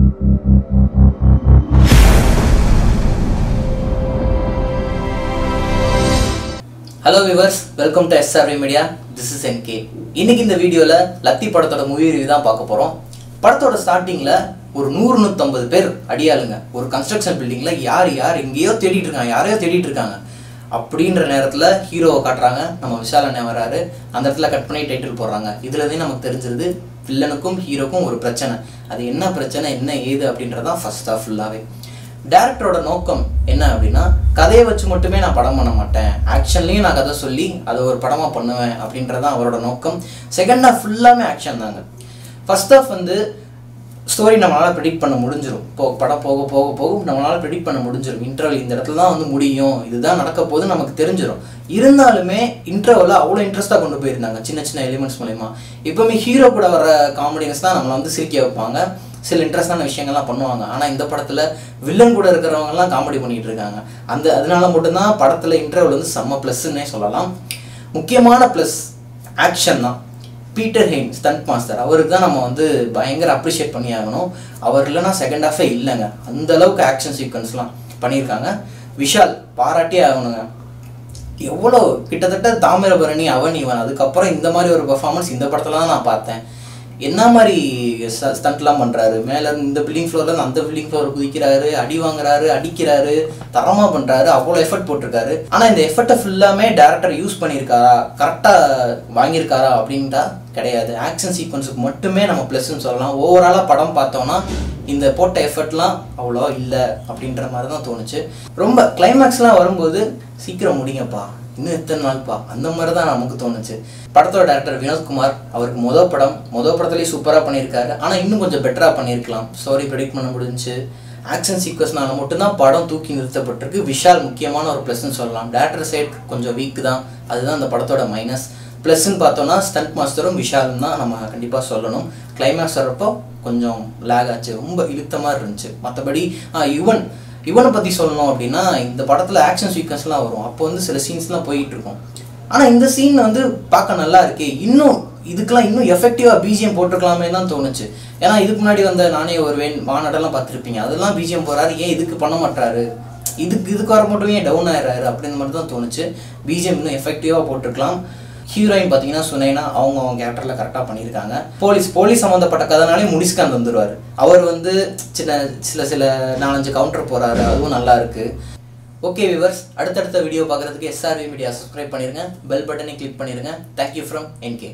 Hello viewers welcome to SRV media this is N K இந்த வீடியோவில் லத்தி படத்தோட movie review தான் பார்க்க போகிறோம் படத்தோட ஸ்டார்டிங்கில் ஒரு நூறு நூற்றம்பது பேர் அடியாளுங்க. ஒரு கன்ஸ்ட்ரக்ஷன் பில்டிங்கில் யார் யார் எங்கேயோ தேடிட்டு இருக்காங்க யாரையோ தேடிட்டு இருக்காங்க. அப்படின்ற நேரத்தில் ஹீரோவை காட்டுறாங்க. நம்ம விஷால் அண்ணன் வராரு அந்த இடத்துல கட் பண்ணி டைட்டில் போடுறாங்க. இதுலதான் நமக்கு தெரிஞ்சிருது வில்லனுக்கும் ஹீரோக்கும் ஒரு பிரச்சனை. அது என்ன பிரச்சனை என்ன ஏது அப்படின்றதான் ஃபர்ஸ்ட் ஆஃப் ஃபுல்லாகவே டேரக்டரோட நோக்கம் என்ன அப்படின்னா கதையை வச்சு மட்டுமே நான் படம் பண்ண மாட்டேன். ஆக்ஷன்லேயும் நான் கதை சொல்லி அதை ஒரு படமாக பண்ணுவேன் அப்படின்றதான் அவரோட நோக்கம். செகண்ட் ஆஃப் ஃபுல்லாமே ஆக்ஷன் தாங்க. ஃபர்ஸ்ட் ஆஃப் வந்து ஸ்டோரி நம்மளால் ப்ரிடிக்ட் பண்ண முடிஞ்சிடும் போ படம் போக போக போக நம்மளால் ப்ரிடிக்ட் பண்ண முடிஞ்சிடும் இன்டர்வல் இந்த இடத்துல தான் வந்து முடியும். இதுதான் நடக்க போது நமக்கு தெரிஞ்சிடும் இருந்தாலுமே இன்டர்வலில் அவ்வளோ இன்ட்ரெஸ்ட்டாக கொண்டு போயிருந்தாங்க. சின்ன சின்ன எலிமெண்ட்ஸ் மூலயமா. எப்போவுமே ஹீரோ கூட வர காமெடியன்ஸ் தான் நம்மளை வந்து சிரிக்க வைப்பாங்க. சில இன்ட்ரெஸ்டான விஷயங்கள்லாம் பண்ணுவாங்க. ஆனால் இந்த படத்தில் வில்லன் கூட இருக்கிறவங்கலாம் காமெடி பண்ணிகிட்டு இருக்காங்க. அந்த அதனால மட்டும்தான் படத்தில் இன்டர்வல் வந்து செம்ம ப்ளஸ்ன்னே சொல்லலாம். முக்கியமான ப்ளஸ் ஆக்ஷன் தான். Peter Hein stunt master. அவருக்கு தான் நம்ம வந்து பயங்கர அப்ரிஷியேட் பண்ணி ஆகணும் அவர் இல்லைன்னா செகண்ட் ஹாஃபே இல்லைங்க. அந்த அளவுக்கு ஆக்ஷன் சீக்வன்ஸ்லாம் பண்ணியிருக்காங்க. விஷால் பாராட்டியே ஆகணுங்க. எவ்வளோ கிட்டத்தட்ட தாமிரபரணி அவன் இவன். அதுக்கப்புறம் இந்த மாதிரி ஒரு பெர்ஃபார்மன்ஸ் இந்த படத்தில் தான் நான் பார்த்தேன். என்ன மாதிரி ஸ்டண்ட்லாம் பண்ணுறாரு மேலே இந்த பில்டிங் ஃப்ளோரில் அந்த பில்டிங் ஃப்ளோர் குதிக்கிறாரு அடி வாங்குறாரு அடிக்கிறாரு தரமாக பண்ணுறாரு அவ்வளோ எஃபர்ட் போட்டிருக்காரு. ஆனால் இந்த எஃபர்ட்டை ஃபுல்லாமே டேரக்டர் யூஸ் பண்ணியிருக்காரா? கரெக்டாக வாங்கியிருக்காரா அப்படின்ட்டா கிடையாது. ஆக்ஷன் சீக்வன்ஸுக்கு மட்டுமே நம்ம ப்ளஸ்ன்னு சொல்லலாம். ஓவராலாக படம் பார்த்தோம்னா இந்த போட்ட எஃபர்ட்லாம் அவ்வளோ இல்லை அப்படின்ற மாதிரி தான் தோணுச்சு. ரொம்ப கிளைமேக்ஸ்லாம் வரும்போது சீக்கிரம் முடிங்கப்பா. இன்னும் எத்தனை நாள்ப்பா அந்த மாதிரி தான் நமக்கு தோணுச்சு. படத்தோட டேரக்டர் வினோத்குமார் அவருக்கு மொதல் படம் மொதல் படத்துலேயே சூப்பராக பண்ணியிருக்காரு. ஆனால் இன்னும் கொஞ்சம் பெட்டராக பண்ணியிருக்கலாம். ஸ்டோரி ப்ரெடிக்ட் பண்ண முடிஞ்சுச்சு. ஆக்ஷன் சீக்வன்ஸ்னால மட்டும்தான் படம் தூக்கி நிறுத்தப்பட்டிருக்கு. விஷால் முக்கியமான ஒரு ப்ளஸ்ன்னு சொல்லலாம். டேரக்டர் சைட் கொஞ்சம் வீக் தான். அதுதான் அந்த படத்தோட மைனஸ் ப்ளஸ்ன்னு பார்த்தோன்னா ஸ்டண்ட் மாஸ்டரும் விஷாலும் தான் நம்ம கண்டிப்பாக சொல்லணும். கிளைமேக்ஸ் வரப்போ கொஞ்சம் லேக் ஆச்சு. ரொம்ப இழுத்த மாதிரி இருந்துச்சு. மற்றபடி யுவன் இவனை பற்றி சொல்லணும் அப்படின்னா இந்த படத்தில் ஆக்ஷன் சீக்வன்ஸ்லாம் வரும். அப்போ வந்து சில சீன்ஸ்லாம் போயிட்டு இருக்கும். ஆனால் இந்த சீன் வந்து பார்க்க நல்லா இருக்கே. இன்னும் இதுக்கெல்லாம் இன்னும் எஃபெக்டிவாக பிஜிஎம் போட்டிருக்கலாமே தான் தோணுச்சு. ஏன்னா இதுக்கு முன்னாடி வந்த நானே ஒரு வேன் மாநாட்டெல்லாம் பார்த்துருப்பீங்க. அதெல்லாம் பிஜிஎம் போகிறாரு ஏன் இதுக்கு பண்ண மாட்டாரு இதுக்கு இதுக்கு வர மட்டும் ஏன் டவுன் ஆயிடுறாரு? அப்படின்ற மாதிரி தான் தோணுச்சு. பிஜிஎம் இன்னும் எஃபெக்டிவாக போட்டிருக்கலாம். ஹீரோயின் பார்த்தீங்கன்னா சுனைனா அவங்க அவங்க கேரக்டரில் கரெக்டாக பண்ணியிருக்காங்க. போலீஸ் போலீஸ் சம்மந்தப்பட்ட கதைனாலே முடிஸ்காந்த் வந்துடுவார் அவர் வந்து சின்ன சில சில நாலஞ்சு கவுண்டர் போகிறாரு அதுவும் நல்லா இருக்குது ஓகே விவர்ஸ் அடுத்தடுத்த வீடியோ பார்க்குறதுக்கு எஸ்ஆர்வி மீடியா சப்ஸ்கிரைப் பண்ணிருங்க. பெல் பட்டனை கிளிக் பண்ணிடுங்க தேங்க்யூ ஃப்ரம் என்கே